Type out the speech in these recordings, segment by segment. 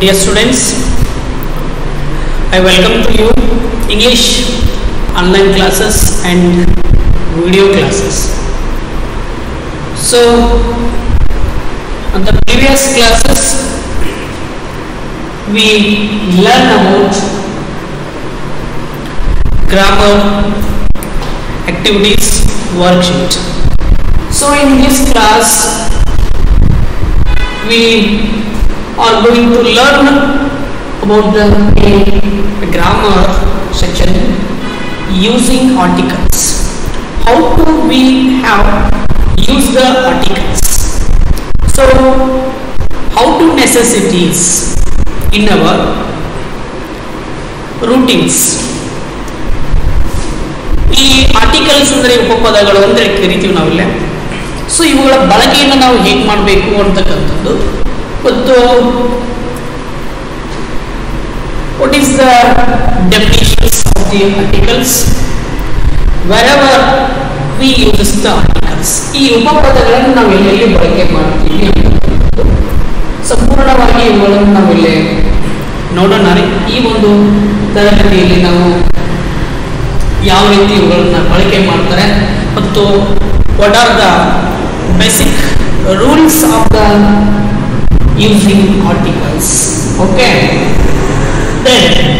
Dear students, I welcome to you English online classes and video classes. So, on the previous classes, we learn about grammar activities worksheet. So, in this class, we are going to learn about the grammar section using articles. How do we have use the articles? So, how to necessities in our routines. ಈ articles ಅಂದರೆ ಉಪಪದಗಳು ಅಂತ ಕರಿತೀವಿ ನಾವಿಲ್ಲ so ಇವುಗಳ ಬಳಕೆಯನ್ನು ನಾವು ಹೇಗೆ ಮಾಡಬೇಕು ಅಂತಕ್ಕಂಥದ್ದು what is the definitions of the articles? Wherever we use the ಈ ಉಪಪದಗಳನ್ನು ನಾವು ಎಲ್ಲೆಲ್ಲಿ ಬಳಕೆ ಮಾಡ್ತೀವಿ ಸಂಪೂರ್ಣವಾಗಿ ಇವುಗಳನ್ನು ನಾವಿಲ್ಲಿ ನೋಡೋಣ. ಈ ಒಂದು ತರಗತಿಯಲ್ಲಿ ನಾವು ಯಾವ ರೀತಿ ಇವುಗಳನ್ನು ಬಳಕೆ ಮಾಡ್ತಾರೆ ಮತ್ತು what are the basic rules of the using articles. Okay. Then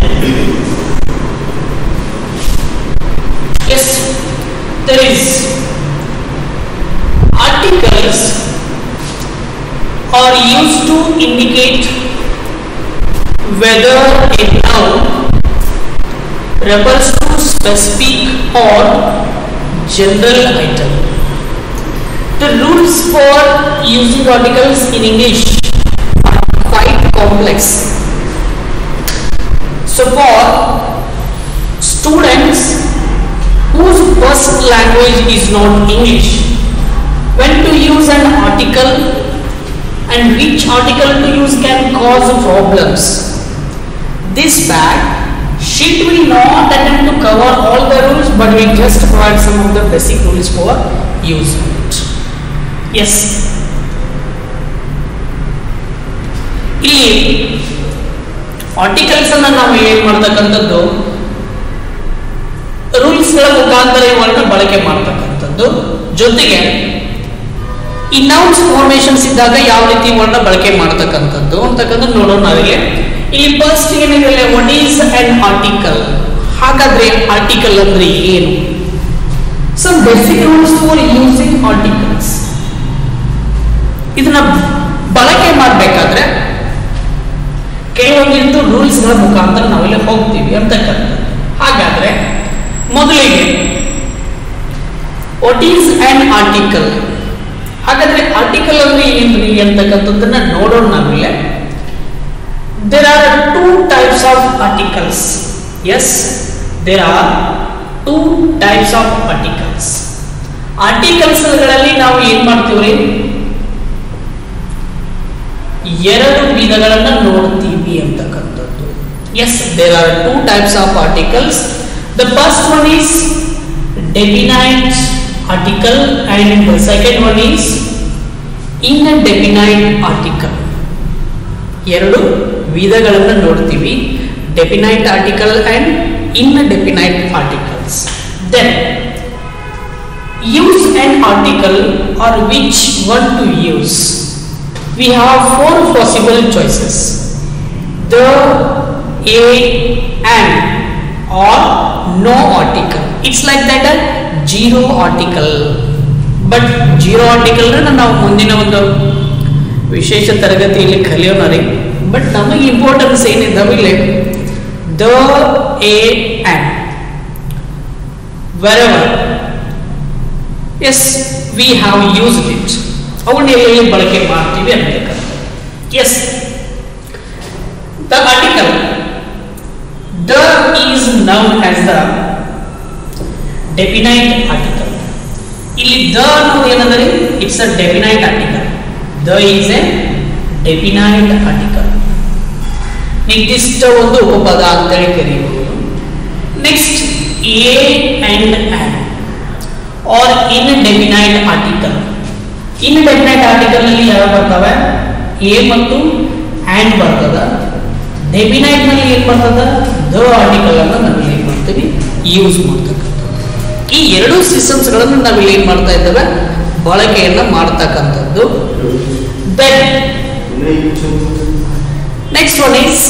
yes, there is articles are used to indicate whether a noun refers to specific or general item. The rules for using articles in English complex so for students whose first language is not English, when to use an article and which article to use can cause problems. This bag sheet will not attempt to cover all the rules but we just provide some of the basic rules for using it. Yes. ಇಲ್ಲಿ articles ಅನ್ನ ನಾವು ಏನ್ ಮಾಡ್ತಕ್ಕಂಥದ್ದು? ರೂಲ್ಸ್ಗಳ ಮುಖಾಂತರ ಇವುಗಳನ್ನ ಬಳಕೆ ಮಾಡ್ತಕ್ಕಂಥದ್ದು. ಜೊತೆಗೆ ಈ ನೌನ್ಸ್ ಫಾರ್ಮೇಶನ್ಸ್ ಇದ್ದಾಗ ಯಾವ ರೀತಿ ಇವುಗಳನ್ನ ಬಳಕೆ ಮಾಡ್ತಕ್ಕಂಥದ್ದು ಅಂತಕ್ಕಂಥದ್ದು ನೋಡೋಣ ನಾವಿಲ್ಲಿ. ಇಲ್ಲಿ ಫಸ್ಟ್ ಏನಿದೆ ಒನ್ ಈಸ್ ಅಂಡ್ ಆರ್ಟಿಕಲ್ ಹಾಗಾದ್ರೆ ಆರ್ಟಿಕಲ್ ಅಂದ್ರೆ ಏನು? So basic rules for using articles ಇದನ್ನ ಬಳಕೆ ಮಾಡಬೇಕಾದ್ರೆ ಕೆಲವೊಂದಿಷ್ಟು ರೂಲ್ಸ್ಗಳ ಮುಖಾಂತರ ನಾವೆಲ್ಲ ಹೋಗ್ತೀವಿ ಅಂತಕ್ಕಂಥ ಹಾಗಾದ್ರೆ ಮೊದಲಿಗೆ ವಾಟ್ ಈಸ್ ಆರ್ಟಿಕಲ್ ಹಾಗಾದ್ರೆ ಆರ್ಟಿಕಲ್ ಅಂದ್ರೆ ಏನ್ರಿ ಅಂತಕ್ಕಂಥದ್ದನ್ನ ನೋಡೋಣ ನಾವಿಲ್ಲ. There are two types of articles yes there are two types of articles ಆರ್ಟಿಕಲ್ಸ್ಗಳಲ್ಲಿ ನಾವು ಏನ್ ಮಾಡ್ತೀವ್ರಿ? ಎರಡು ವಿಧಗಳನ್ನು ನೋಡ್ತೀವಿ. ಅಂತಕ್ಕಂಥದ್ದು yes there are two types of articles the first one is definite article and the second one is in definite article ಎರಡು ವಿಧಗಳನ್ನು ನೋಡ್ತೀವಿ definite article and indefinite articles then use an article or which one to use we have four possible choices the a and or no article it's like that a zero article but zero article ನಾವು ಮುಂದಿನ ಒಂದು ವಿಶೇಷ ತರಗತಿಯಲ್ಲಿ ಕಲಿಯೋಣ ರೀ but ನಮಗೆ importance ಏನಿದ್ದಾವೆ ಇಲ್ಲಿ the a an wherever as we have used it ಅವನ್ನ ಎಲ್ಲಿ ಬಳಕೆ ಮಾಡ್ತೀವಿ ಅಂತಕ್ಕಂಥ S the article the is known as the definite article ಇಲ್ಲಿ ದ ಅನ್ನೋದು ಏನಂದ್ರೆ it's a definite article the is a definite article ನಿರ್ದಿಷ್ಟ ಒಂದು ಉಪಪದ ಅಂತೇಳಿ ಕರೆಯಬಹುದು next a and an are indefinite article indefinite article ಅಲ್ಲಿ ಯಾವ ಬರ್ತವೆ ಎ ಮತ್ತು ಆ್ಯಂಡ್ ಬರ್ತದ ಡೆಫಿನೈಟ್ನಲ್ಲಿ ಏನ್ ಮಾಡ್ತದ? ದ ಆರ್ಟಿಕಲ್ ಅನ್ನ ನಾವು ಏನ್ ಮಾಡ್ತೀವಿ? ಯೂಸ್ ಮಾಡ್ತಕ್ಕಂಥದ್ದು. ಈ ಎರಡು ಸಿಸ್ಟಮ್ಸ್ಗಳನ್ನು ನಾವು ಏನ್ ಮಾಡ್ತಾ ಇದ್ದೇವೆ? ಬಳಕೆಯನ್ನ ಮಾಡ್ತಕ್ಕಂಥದ್ದು. Next one is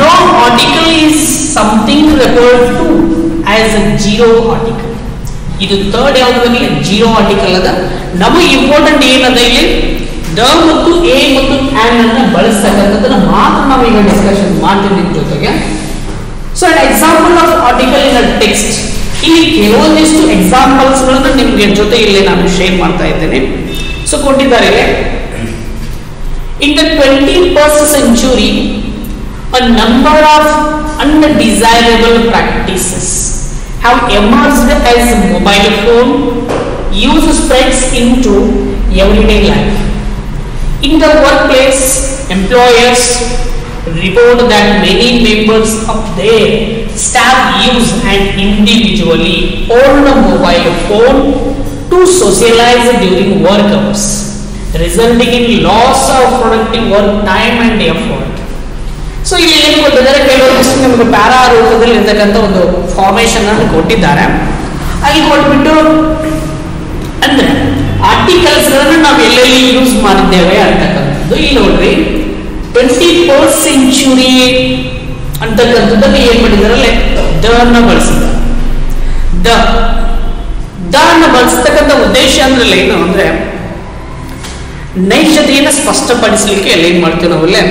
non article is something referred to as a zero article ಇದು ಥರ್ಡ್ ಯಾವುದ್ರಲ್ಲಿ ಜೀರೋ ಆರ್ಟಿಕಲ್ ಅದ. ನಮಗೆ ಇಂಪಾರ್ಟೆಂಟ್ ಏನದ ಇಲ್ಲಿ? ದ ಮತ್ತು ಎ ಮತ್ತು ಆನ್ ಅನ್ನ ಬಳಸ್ತಕ್ಕಂಥದ್ದನ್ನ ಮಾತ್ರ ನಾವು ಈಗ ಮಾಡ್ತೀವಿ ನಿಮ್ ಜೊತೆಗೆ. So example of article in a text ಇಲ್ಲಿ ಕೆಲವೊಂದಿಷ್ಟು ಎಕ್ಸಾಂಪಲ್ಸ್ ಗಳನ್ನ ನಿಮ್ಗೆ ಜೊತೆ ಇಲ್ಲಿ ನಾನು ಶೇರ್ ಮಾಡ್ತಾ ಇದ್ದೇನೆ. ಸೊ ಕೊಟ್ಟಿದ್ದಾರೆ in the twenty first century a number of practices practices have emerged mobile phone use spreads into everyday life. In the workplace, employers report that many members of their staff use an individually owned mobile phone to socialize during work hours, resulting in loss of productive work time and effort. So ಇಲ್ಲಿ ಏನು ಕೊಟ್ಟಿದ್ದಾರೆ ಕೆಲವೊಂದಿಷ್ಟು ನಿಮಗೆ para ರೂಪದಲ್ಲಿ ಇರ್ತಕ್ಕಂಥ ಒಂದು formation ಅನ್ನು ಕೊಟ್ಟಿದ್ದಾರೆ ಅಲ್ಲಿ ಕೊಟ್ಬಿಟ್ಟು ಅಂದ್ರೆ ಆರ್ಟಿಕಲ್ಸ್ ನಾವು ಎಲ್ಲೆಲ್ಲಿ ಯೂಸ್ ಮಾಡಿದ್ದೇವೆ ಅಂತಕ್ಕಂಥದ್ದು ಇಲ್ಲಿ ನೋಡ್ರಿ. ಟ್ವೆಂಟಿ ಫೋರ್ತ್ ಸೆಂಚುರಿ ಅಂತಕ್ಕಂಥದ್ದನ್ನು ಏನ್ ಮಾಡಿದಾರಲ್ಲ? ದ ಅನ್ನ ಬಳಸಿದ್ದಾರೆ. ದ. ದ ಅನ್ನ ಬಳಸ್ತಕ್ಕಂಥ ಉದ್ದೇಶ ಅಂದ್ರೆ ಏನು ಅಂದ್ರೆ ನೈಜತೆಯನ್ನು ಸ್ಪಷ್ಟಪಡಿಸಲಿಕ್ಕೆ ಎಲ್ಲ ಏನ್ ಮಾಡ್ತೀವಿ ನಾವಲ್ಲೇ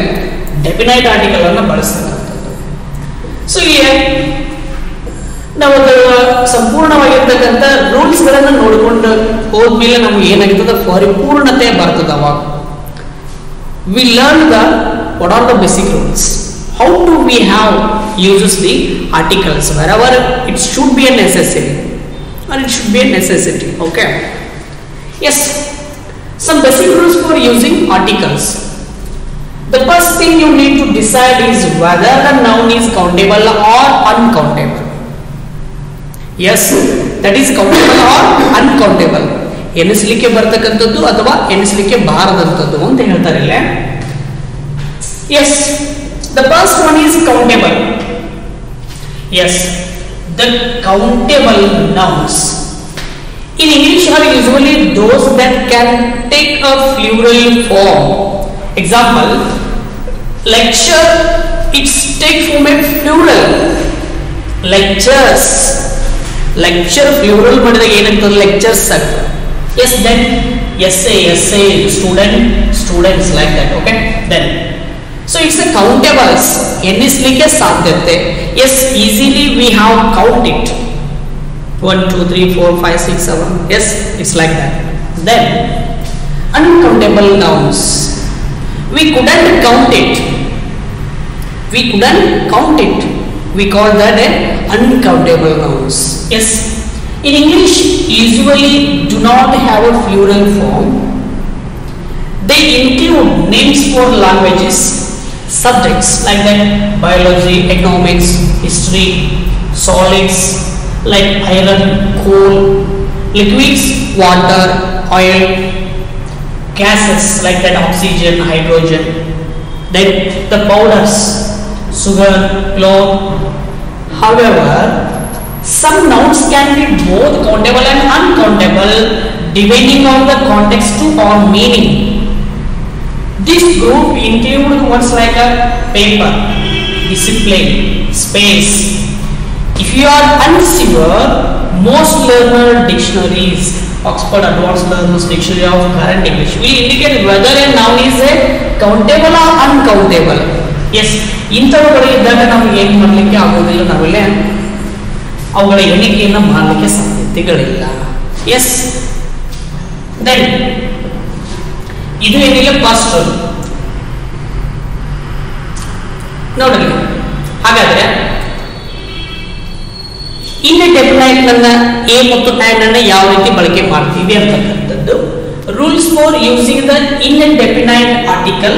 ಡೆಫಿನೈಟ್ ಆರ್ಟಿಕಲ್ ಅನ್ನು ಬಳಸ್ತಕ್ಕಂಥದ್ದು ಸೊ ಇಲ್ಲಿ ನಾವೊಂದು ಸಂಪೂರ್ಣವಾಗಿರ್ತಕ್ಕಂಥ ರೂಲ್ಸ್ ಗಳನ್ನ ನೋಡಿಕೊಂಡು ಹೋದ್ಮೇಲೆ ನಮ್ಗೆ ಏನಾಗ್ತದೆ ಪರಿಪೂರ್ಣತೆ ಬರ್ತದೆ ಅವಾಗ we learn the what are the basic rules how to we have uses the articles wear ever it should be a necessary or it should be a necessity okay yes some basic rules for using articles the first thing you need to decide is whether the noun is countable or uncountable yes that is countable or uncountable ಎನಿಸ್ಲಿಕ್ಕೆ ಬರ್ತಕ್ಕಂಥದ್ದು ಅಥವಾ ಎನಿಸ್ಲಿಕ್ಕೆ ಬಾರದಂಥದ್ದು ಅಂತ ಹೇಳ್ತಾರೆ ಇಲ್ಲೇ as the first one is countable as the countable nouns in english are usually those that can take a plural form example lecture it's take from a plural lectures lecture plural ಮಾಡಿದಾಗ ಏನಾಗ್ತದೆ lectures ಆಗ್ತದೆ yes then essay essay student students like that okay then so it's a countables ಎನ್ನಿಸ್ಲಿಕ್ಕೆ ಸಾಧ್ಯತೆ yes easily we have count it 1 2 3 4 5 6 7 yes it's like that then uncountable nouns we couldn't count it we couldn't count it we call that an uncountable nouns yes. In english usually do not have a plural form. They include names for languages subjects like that biology economics history solids like iron coal liquids water oil gases like that oxygen hydrogen. Then the powders sugar chlor however some nouns can be both countable and uncountable depending on the context or meaning. This group include words like a paper discipline space. If you are unsure most learner dictionaries oxford advanced learners dictionary of current english will indicate whether a noun is a countable or uncountable yes ಇಂಥವುಗಳು ಇದ್ದಾಗ ನಾವು ಏನು ಮಾಡಲಿಕ್ಕೆ ಆಗೋದಿಲ್ಲ. ನಾವೆಲ್ಲ ಅವುಗಳ ಎಣಿಕೆಯನ್ನು ಮಾಡಲಿಕ್ಕೆ ಸಾಧ್ಯತೆಗಳಿಲ್ಲ. S then ಇದು ಏನಿಲ್ಲ ಫಸ್ಟ್ ನೋಡಲಿ. ಹಾಗಾದ್ರೆ, ಇಲ್ಲಿ ಡೆಫಿನೈಟ್ ನನ್ನ ಎ ಮತ್ತು ಆ್ಯಂಡ್ ಅನ್ನ ಯಾವ ರೀತಿ ಬಳಕೆ ಮಾಡ್ತೀವಿ ಅಂತಕ್ಕಂಥದ್ದು rules for using the indefinite article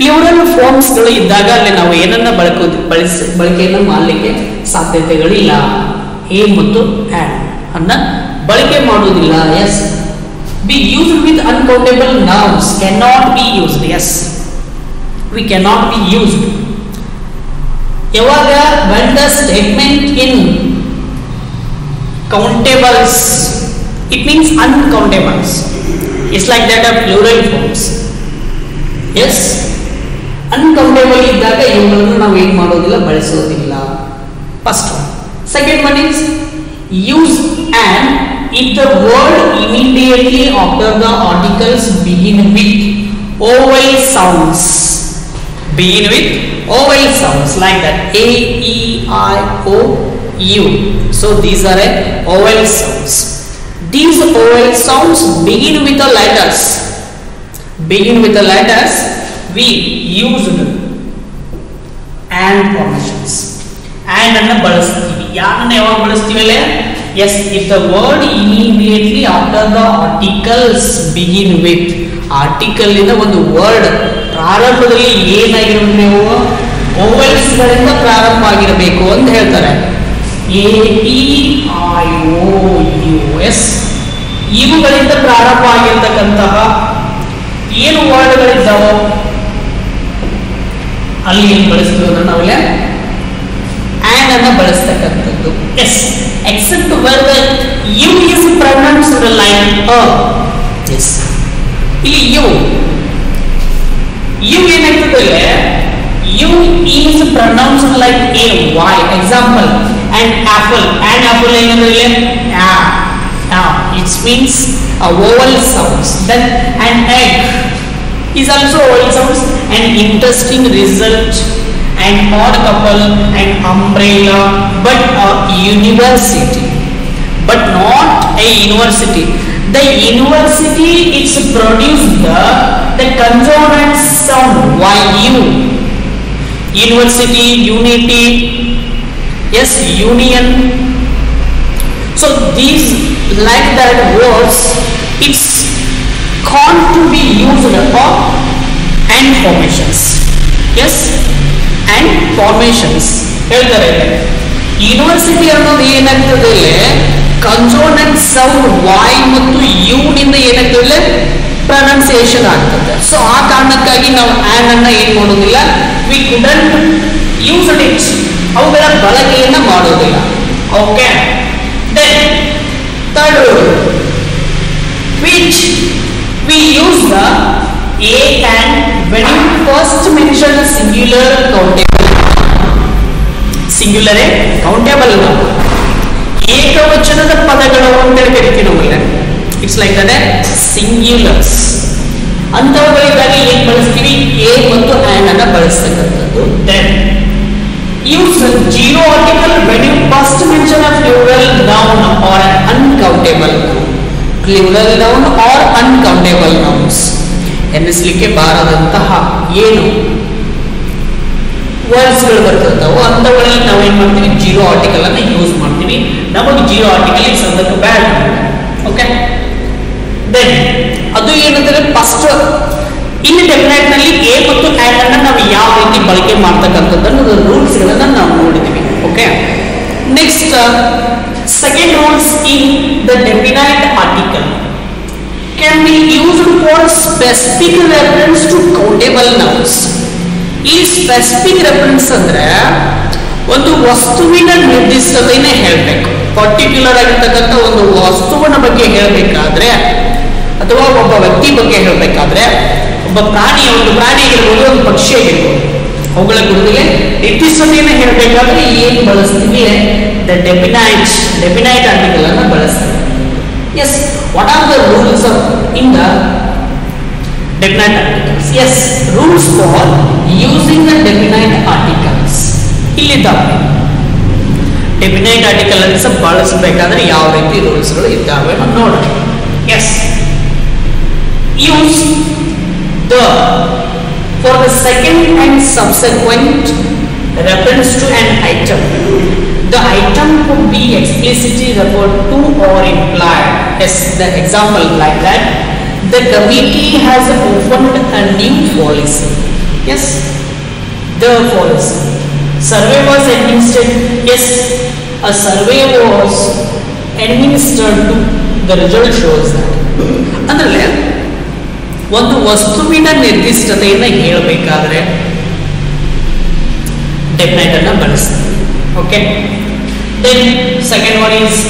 plural ಫಾರ್ಮ್ಸ್ಗಳು ಇದ್ದಾಗ ಅಲ್ಲಿ ನಾವು ಏನನ್ನ ಬಳಕ, ಬಳಸಿ, ಬಳಕೆಯನ್ನು ಮಾಡಲಿಕ್ಕೆ ಸಾಧ್ಯತೆಗಳಿಲ್ಲ. ಎ ಮತ್ತು ಆ್ಯಂಡ್ ಅನ್ನ ಬಳಕೆ ಮಾಡುವುದಿಲ್ಲ. As be use with uncountable nouns can not be used as we can not be used ಯಾವಾಗ when the statement in countables it means uncountables it's like that of plural forms yes. uncountable ಇದ್ದಾಗ ಇವುಗಳನ್ನು ನಾವು ಏನು ಮಾಡೋದಿಲ್ಲ ಬಳಸೋದಿಲ್ಲ first second one is use and if the word immediately after the articles begin with vowel sounds begin with vowel sounds like that a e i o u so these are a vowel sounds these vowel sounds begin with the letters begin with the letters We used and formations and ಅನ್ನು ಬಳಸ್ತೀವಿ. ಯಾರನ್ನ ಯಾವಾಗ ಬಳಸ್ತೀವಿ ಅಲ್ಲೇ as if the word immediately after the articles begin with article ಇಂದ ಒಂದು word ಪ್ರಾರಂಭದಲ್ಲಿ ಏನಾಗಿರೋದು ನೀವು ಗಳಿಂದ ಪ್ರಾರಂಭ ಆಗಿರಬೇಕು ಅಂತ ಹೇಳ್ತಾರೆ. A P I O U yes ಇವುಗಳಿಂದ ಪ್ರಾರಂಭ ಆಗಿರ್ತಕ್ಕಂತಹ ಏನು ವರ್ಡ್ಗಳಿದ್ದಾವೋ ಅಲ್ಲಿ ಏನು ಬಳಸ್ತೀವಿ ಅಂದ್ರೆ ನಾವಲ್ಲೇ ಆ್ಯಂಡ್ ಅನ್ನ ಬಳಸ್ತಕ್ಕಂಥದ್ದು S accept were the U is pronounced like a S ಇಲ್ಲಿ ಯು ಯು ಏನಾಗ್ತದೆ U is pronounced like a Y example and apple and apple ಏನಂದ್ರೆ ಇಲ್ಲಿ it's means vowel sounds then an egg is also vowel an interesting result an odd couple an umbrella but a university. But not a university. The university it's produced the the consonant sound. Yu university unity yes union. So these like that words it's can't to be used for and formations. Yes? And formations. ಹೇಳ್ತಾರೆ. University ಅನ್ನೋದು ಏನಾಗ್ತದೆ ಕನ್ಸೋನೆಂಟ್ sound Y ಮತ್ತು ಯೂನಿಂದ ಏನಾಗ್ತದೆ pronunciation ಆಗ್ತದೆ. So ಆ ಕಾರಣಕ್ಕಾಗಿ ನಾವು on ಅನ್ನ ಏನ್ ಮಾಡೋದಿಲ್ಲ? ವಿ ಕುಡಂಟ್ ಯೂಸ್ ಇಟ್ ಅವುಗಳ ಬಳಕೆಯನ್ನ ಮಾಡೋದಿಲ್ಲ. Okay then third which we use the a and when you first mention a singular countable singular countable now ಏಕವಚನದ ಪದಗಳು ಅಂತೇಳಿ ಕರಿತೀವಿ ನಾವಲ್ಲ ಇಟ್ಸ್ ಲೈಕ್ ದಟ್ ಸಿಂಗ್ಯುಲರ್ಸ್ ಅಂಥವುಗಳಿಗಾಗಿ ಏನ್ ಬಳಸ್ತೀವಿ ಎ ಮತ್ತು ಆ್ಯಂಡ್ ಅನ್ನ ಬಳಸ್ತಕ್ಕಂಥದ್ದು then use zero article when you first mention of plural noun or uncountable Plural noun or uncountable nouns ಎನ್ನಿಸ್ಲಿಕ್ಕೆ ಬಾರದಂತಹ ಏನು? ವರ್ಡ್ಸ್ಗಳು ಬರ್ತಿರ್ತಾವೋ ಅಂಥವುಗಳಲ್ಲಿ ನಾವು ಏನು ಮಾಡ್ತೀವಿ? ಜೀರೋ ಆರ್ಟಿಕಲ್ ಅನ್ನ ಯೂಸ್ ಮಾಡ್ತೀವಿ. ನಮಗೆ ಜೀರೋ ಆರ್ಟಿಕಲ್ ಈ ಸಂದರ್ಭ ಬ್ಯಾಡ್ ಓಕೆ ದೆನ್ ಅದು ಏನಂದ್ರೆ ಫಸ್ಟ್ ಇಲ್ಲಿ ಡೆಫಿನೆಟ್ನಲ್ಲಿ ಎ ಮತ್ತು ಆ್ಯಂಡ್ ಅನ್ನ ನಾವು ಯಾವ ರೀತಿ ಬಳಕೆ ಮಾಡ್ತಕ್ಕಂಥದ್ದನ್ನು ರೂಲ್ಸ್ ಗಳನ್ನ ನಾವು ನೋಡಿದೀವಿ. Okay next second rules in the definite article can be used specific reference to to nouns. ಈ ಸ್ಪೆಸಿಫಿಕ್ ರೆಫರೆನ್ಸ್ ಅಂದ್ರೆ ಒಂದು ವಸ್ತುವಿನ ನಿರ್ದಿಷ್ಟತೆಯನ್ನೇ ಹೇಳಬೇಕು. ಪರ್ಟಿಕ್ಯುಲರ್ ಆಗಿರ್ತಕ್ಕಂಥ ಒಂದು ವಸ್ತುವಿನ ಬಗ್ಗೆ ಹೇಳಬೇಕಾದ್ರೆ ಅಥವಾ ಒಬ್ಬ ವ್ಯಕ್ತಿ ಬಗ್ಗೆ ಹೇಳಬೇಕಾದ್ರೆ ಒಬ್ಬ ಪ್ರಾಣಿ, ಒಂದು ಪ್ರಾಣಿ ಆಗಿರ್ಬೋದು, ಒಂದು ಪಕ್ಷಿ ಆಗಿರ್ಬೋದು, ಅವುಗಳ ಗುರುತಿಗೆ ನಿರ್ದಿಷ್ಟತೆಯನ್ನು ಹೇಳಬೇಕಾದ್ರೆ ಏನು ಬಳಸ್ತೀವಿ ದ ಡೆಬಿನೈಟ್ ಡೆಫಿನೈಟ್ ಆರ್ಟಿಕಲ್ ಅನ್ನು ಬಳಸ್ತೀವಿ. Yes what are the rules of in the definite articles yes rules for using the definite articles ಇಲ್ಲಿದ್ದಾವೆ ಡೆಫಿನೈಟ್ ಆರ್ಟಿಕಲ್ ಅನ್ನು ಸಹ ಬಳಸಬೇಕಾದ್ರೆ ಯಾವ ರೀತಿ ರೂಲ್ಸ್ಗಳು ಇದ್ದಾವೆ ಅಂತ ನೋಡೋಣ yes use the for the second and subsequent reference to an item. The item could be explicitly referred to or implied. Yes, the example like that. The committee has opened a new policy. Yes, the policy. Survey was administered. Yes, a survey was administered to the result shows that. ಅಂದ್ರೆ ಒಂದು ವಸ್ತುವಿನ ನಿರ್ದಿಷ್ಟತೆಯನ್ನು ಹೇಳಬೇಕಾದ್ರೆ definite ಅನ್ನ ಬಳಸ್ತೀವಿ okay then second one is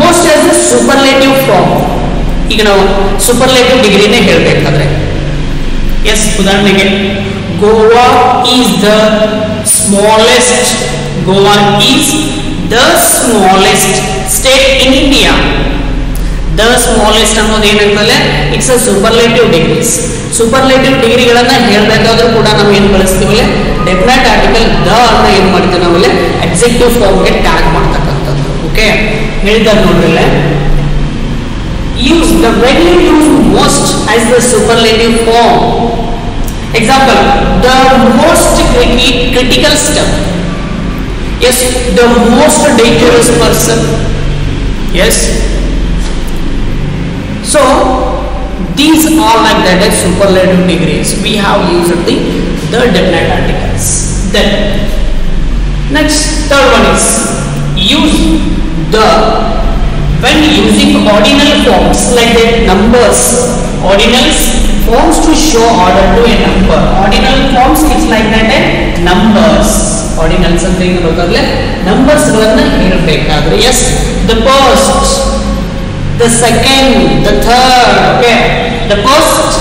most as the superlative form ಈಗ ನಾವು superlative ಡಿಗ್ರಿನೇ ಹೇಳಬೇಕಾದ್ರೆ. Yes ಉದಾಹರಣೆಗೆ Goa is the smallest Goa is the smallest state in India the smallest ಅನ್ನೋದು ಏನಂತಂದ್ರೆ it's a superlative degrees superlative ಡಿಗ್ರಿಗಳನ್ನ ಹೇಳಬೇಕಾದ್ರೂ ಕೂಡ ನಾವು ಏನು ಬಳಸ್ತೀವಲ್ಲ ಡೆಫಿನೆಟ್ ಆರ್ಟಿಕಲ್ ದ ಅಂತ ಏನು ಮಾಡ್ತೀವಿ ನಾವಲ್ಲಿ ಎಕ್ಸಿಕ್ಟಿವ್ ಫಾರ್ಮ್ಗೆ ಟ್ಯಾಗ್ ಮಾಡ್ತಕ್ಕಂಥದ್ದು. ಓಕೆ ಹೇಳಿದ್ದಾರೆ ನೋಡ್ರಿ used, the value used most as the superlative form. Example, the most critical step. Yes, the most dangerous person. Yes. So, these are like that as superlative degrees. We have used the, the definite articles. Then, next third one is use the when using ordinal forms like that numbers ordinals forms to show order to a number ordinal forms it's like that a numbers ordinals ಅಂತ ಏನು ಗೊತ್ತಾಗಲೇ numbers ಗಳನ್ನ ಹೇಳಬೇಕಾದ್ರೆ S the first the second, the third, okay, the first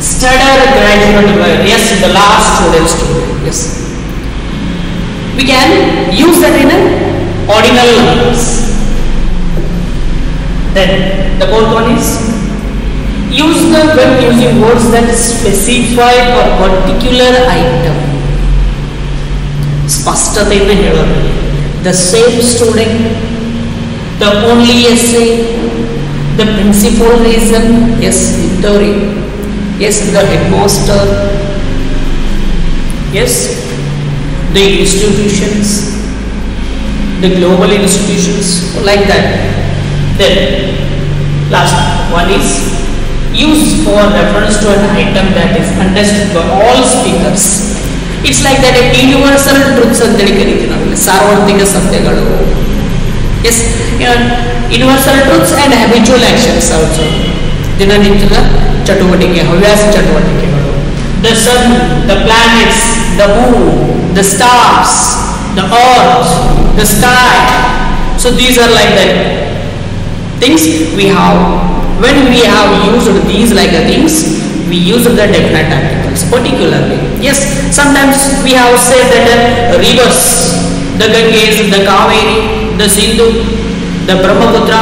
studied graduate word, yes, the last student student, yes. We can use that in a ordinal numbers. Then the fourth one is use the when using words that specify a particular item. ಸ್ಪಷ್ಟತೆಯನ್ನು ಹೇಳೋದು the same student the only essay, the principal reason, yes, victory, yes, the headmaster, yes, the institutions, the global institutions, like that. Then, last one is used for reference to an item that is understood by all speakers. It's like that a universal truths ಅಂತೇಳಿ ಕರಿತೀವಿ ನಾವೆಲ್ಲ ಸಾರ್ವತ್ರಿಕ ಸತ್ಯಗಳು S universal truths and habitual actions also ದಿನನಿತ್ಯದ ಚಟುವಟಿಕೆ ಹವ್ಯಾಸ ಚಟುವಟಿಕೆಗಳು the sun the planets the Moon the stars the earth the sky so these are like that things we have when we have used these like things we use the definite articles particularly. Yes sometimes we have said that uh, rivers the ganges the kaveri the sindhu the brahmaputra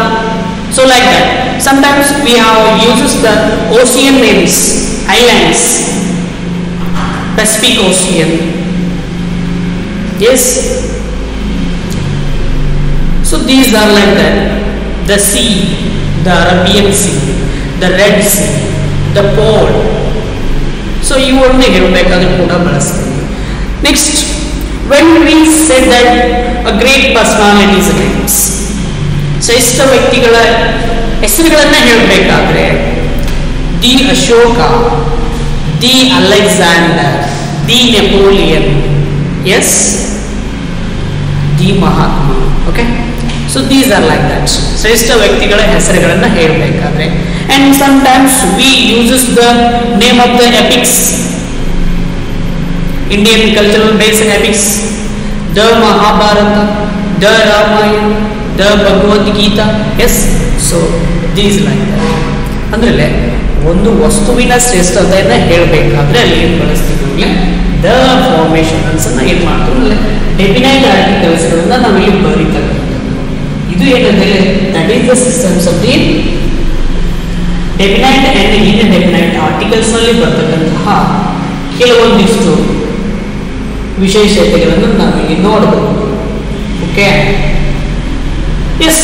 so like that. Sometimes we have uses the ocean names islands pacific ocean. Yes. So these are like that. The sea, the Arabian Sea, the Red Sea, the pole. So you only ಹೇಳಬೇಕಾದ್ರೆ ಕೂಡ ಬಳಸ್ತೀವಿ next when we said that a great personalities names ಶ್ರೇಷ್ಠ ವ್ಯಕ್ತಿಗಳ ಹೆಸರುಗಳನ್ನ ಹೇಳಬೇಕಾದ್ರೆ the Ashoka the Alexander the Napoleon as the Mahatma okay so these are like that ಶ್ರೇಷ್ಠ ವ್ಯಕ್ತಿಗಳ ಹೆಸರುಗಳನ್ನು ಹೇಳಬೇಕಾದ್ರೆ. And sometimes we uses the name of the epics Indian cultural base epics the Mahabharata, the Ramayana, the Bhagavad Gita yes so these like that ಅಂದ್ರೆ ಒಂದು ವಸ್ತುವಿನ ಶ್ರೇಷ್ಠತೆಯನ್ನು ಹೇಳಬೇಕಾದ್ರೆ ಅಲ್ಲಿ ಏನು ಬಳಸ್ತಿದ್ವಿ ದ ಫಾರ್ಮೇಶನ್ಸ್ ಏನು ಮಾಡ್ತೀವಿ ಡೆಫಿನೈಟ್ ಆರ್ಟಿಕಲ್ಸ್ಗಳನ್ನ ನಾವಿಲ್ಲಿ ಬರೀತಾ ಇದು ಏನಂದ್ರೆ that is the systems of the definite and indefinite ಆರ್ಟಿಕಲ್ಸ್ನಲ್ಲಿ ಬರ್ತಕ್ಕಂತಹ ಕೆಲವೊಂದಿಷ್ಟು ವಿಶೇಷತೆಗಳನ್ನು ಇಲ್ಲಿ ನೋಡಬಹುದು. ಓಕೆ ಎಸ್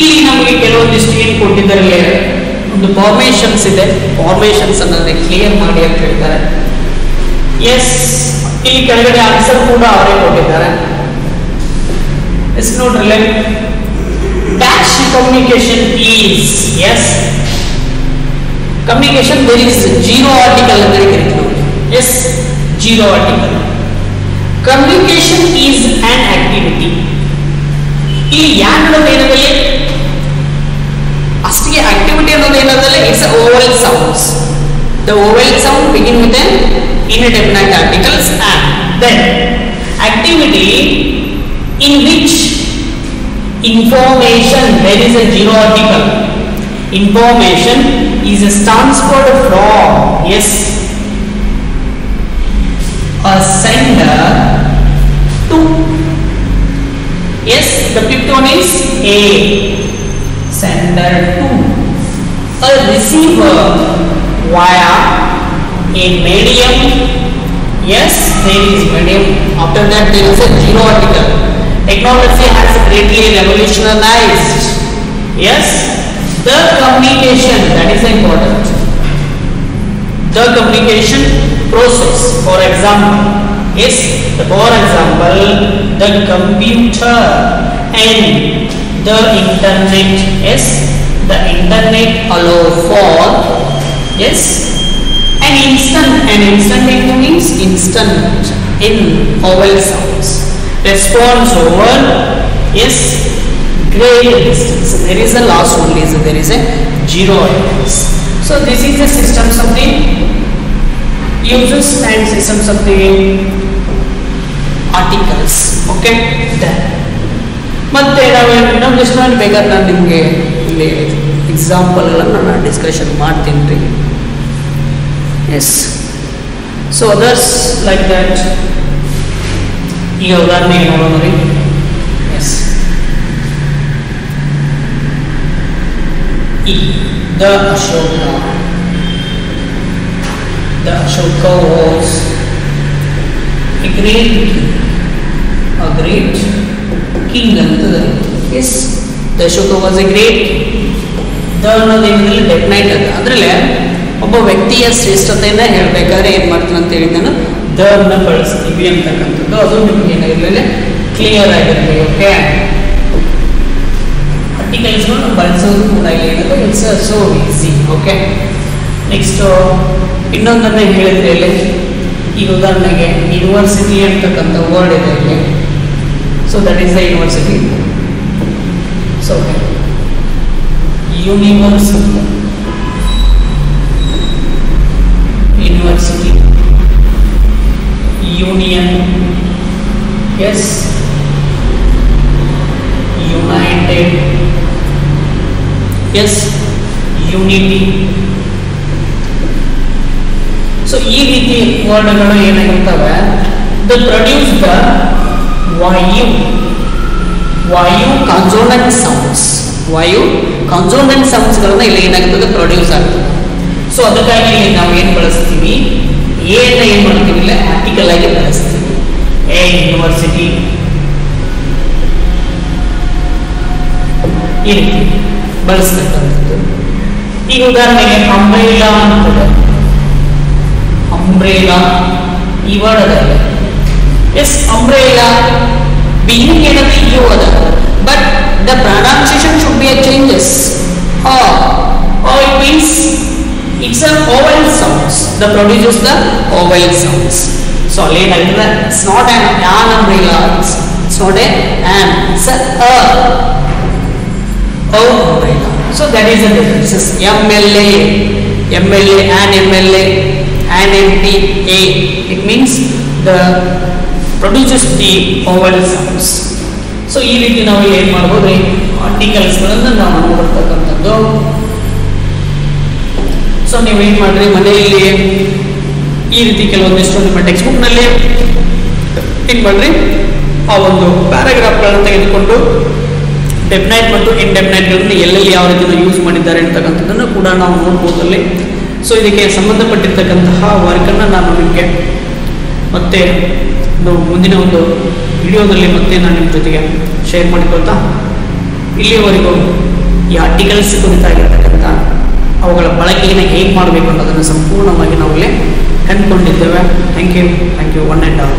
ಇಲ್ಲಿ ನಮಗೆ ಕೆಲವೊಂದಿಷ್ಟು ಏನು ಕೊಟ್ಟಿದ್ದಾರೆ ಒಂದು ಫಾರ್ಮೇಶನ್ಸ್ ಇದೆ. ಫಾರ್ಮೇಶನ್ಸ್ ಅನ್ನೋದನ್ನ ಕ್ಲಿಯರ್ ಮಾಡಿ ಅಂತ ಹೇಳ್ತಾರೆ. ಎಸ್ ಇಲ್ಲಿ ಕೆಳಗಡೆ ಆನ್ಸರ್ ಕೂಡ ಅವರೇ ಕೊಟ್ಟಿದ್ದಾರೆ. S ನೋಡ್ರಲ್ಲ dash communication is S communication there is zero article ಅಂತ ಕರಿತೀವಿ yes zero article communication is on activity ಇಲ್ಲಿ ಯಾನ್ ಅನ್ನೋದು ಏನದಲ್ಲಿ ಅಷ್ಟಿಗೆ ಆಕ್ಟಿವಿಟಿ ಅನ್ನೋದು ಏನದಲ್ಲ it's Oval sounds the Oval sound begin with N indefinite articles and then activity in which information there is a zero article information is a transferred from yes. A sender to yes the fifth is a sender to. A receiver via a medium. Yes there is medium. After that there is a zero article technology has greatly revolutionized yes the communication that is important. The communication process for example yes for example the computer and the internet yes the internet allow for yes an instant an instant means instant in vowel sounds response over yes great distance there is a last only so there is a zero articles so this is the systems of the uses and systems of the articles okay then ಮತ್ತೆ ನಾವು ಇನ್ನೊಂದಿಷ್ಟು ನಾನು ಬೇಕಾದ್ರೆ ನಾನು ನಿಮಗೆ ಇಲ್ಲಿ ಎಕ್ಸಾಂಪಲ್ಗಳನ್ನು ನಾನು discussion ಮಾಡ್ತೀನಿ ರೀ yes so others like that ಈಗ ಉದಾಹರಣೆಗೆ ನೋಡೋಣ ರೀ yes the Ashoka. The Ashoka was a great a great king ಅಂತದ yes the Ashoka was a great the ಅನ್ನೋದೇನಿದ್ರೆ definite ಅಂತ. ಅದರಲ್ಲೇ ಒಬ್ಬ ವ್ಯಕ್ತಿಯ ಶ್ರೇಷ್ಠತೆಯನ್ನು ಹೇಳಬೇಕಾದ್ರೆ ಏನು ಮಾಡ್ತಾನೆ ಅಂತ ಹೇಳಿ ದರ್ನ ಬಳಸ್ತೀವಿ ಅಂತಕ್ಕಂಥದ್ದು. ಅದು ನಿಮ್ಗೆ ಏನಾಗಿರಲಿಲ್ಲ ಕ್ಲಿಯರ್ ಆಗಿರಲಿ ಓಕೆ ಆರ್ಟಿಕಲ್ಸ್ಗಳು ಬಳಸೋದು ಕೂಡ ಏನಿದೆ it's so easy okay next ಇನ್ನೊಂದನ್ನ ಹೇಳಿದ್ರೆ ಇಲ್ಲಿ ಈಗ ಉದಾಹರಣೆಗೆ ಯೂನಿವರ್ಸಿಟಿ ಅಂತಕ್ಕಂಥ ವರ್ಡ್ ಇದೆ ಇಲ್ಲಿ. So that is the university so university university. union yes united yes unity so ಈ ರೀತಿ ವರ್ಡ್ಗಳು ಏನಾಗಿರ್ತವೆ the produce the vowel vowel consonant sounds vowel consonant ಸೌಂಡ್ಸ್ಗಳನ್ನ ಇಲ್ಲಿ ಏನಾಗ್ತದೆ ಪ್ರೊಡ್ಯೂಸ್ ಆಗ್ತದೆ ಸೊ ಅದಕ್ಕಾಗಿ ಇಲ್ಲಿ ನಾವು ಏನು ಬಳಸ್ತೀವಿ ಏನ ಏನು ಮಾಡ್ತೀವಿ ಇಲ್ಲ ಆರ್ಟಿಕಲ್ ಆಗಿ ಬಳಸ್ತೀವಿ ಎ ಯೂನಿವರ್ಸಿಟಿ ಈ ರೀತಿ ಬಳಸ್ತಕ್ಕಂಥದ್ದು ಈಗ ಉದಾಹರಣೆಗೆ ಅಂಬ್ರೇಲಾ ಅಂತದೆ ಅಂಬ್ರೇಲಾ ಈ ವರ್ಡ್ ಅದ ಎಸ್ ಅಂಬ್ರೇಲಾ ಬಿಗಿನಿಂಗ್ ಏನಂದ್ರೆ ಯು ಅದ but the pronunciation should be a changes or or it means it's a vowel sounds the produces the vowel sounds so later it's not an an umbrella it's, it's not a an it's a a a umbrella so that is the difference It's mla mla an mla an mp a it means the produces the vowel sounds so ಈ ರೀತಿ ನಾವು ಏನು ಮಾಡ್ಬೋದು ಆರ್ಟಿಕಲ್ಸ್ಗಳನ್ನು ನಾವು ನೋಡ್ತಕ್ಕಂಥದ್ದು so ನೀವು ಏನು ಮಾಡ್ರಿ ಮನೆಯಲ್ಲಿ ಈ ರೀತಿ ಕೆಲವೊಂದಿಷ್ಟು ನಿಮ್ಮ ಟೆಕ್ಸ್ಟ್ ಬುಕ್ನಲ್ಲಿ ಏನು ಮಾಡ್ರಿ. ಆ ಒಂದು ಪ್ಯಾರಾಗ್ರಾಫ್ಗಳನ್ನು ತೆಗೆದುಕೊಂಡು ಡೆಫ್ನೈಟ್ ಮತ್ತು ಇನ್ಡೆಫ್ನೈಟ್ಗಳನ್ನು ಎಲ್ಲೆಲ್ಲಿ ಯಾವ ರೀತಿ ಯೂಸ್ ಮಾಡಿದ್ದಾರೆ ಅಂತಕ್ಕಂಥದ್ದನ್ನು ಕೂಡ ನಾವು ನೋಡ್ಬೋದಲ್ಲಿ. ಸೊ ಇದಕ್ಕೆ ಸಂಬಂಧಪಟ್ಟಿರ್ತಕ್ಕಂತಹ ವರ್ಕನ್ನು ನಾನು ನಿಮಗೆ ಮತ್ತೆ ಮುಂದಿನ ಒಂದು ವಿಡಿಯೋದಲ್ಲಿ ಮತ್ತೆ ನಾನು ನಿಮ್ಮ ಜೊತೆಗೆ ಶೇರ್ ಮಾಡಿಕೊಳ್ತಾ ಇಲ್ಲಿಯವರೆಗೂ ಈ ಆರ್ಟಿಕಲ್ಸ್ ಕುರಿತಾಗಿರ್ತಕ್ಕಂಥ ಅವುಗಳ ಬಳಕೆಯನ್ನು ಹೇಗೆ ಮಾಡಬೇಕು ಅನ್ನೋದನ್ನು ಸಂಪೂರ್ಣವಾಗಿ ನಾವು ಇಲ್ಲಿ ಕಂಡುಕೊಂಡಿದ್ದೇವೆ. Thank you thank you one and all